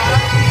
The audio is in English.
Yeah.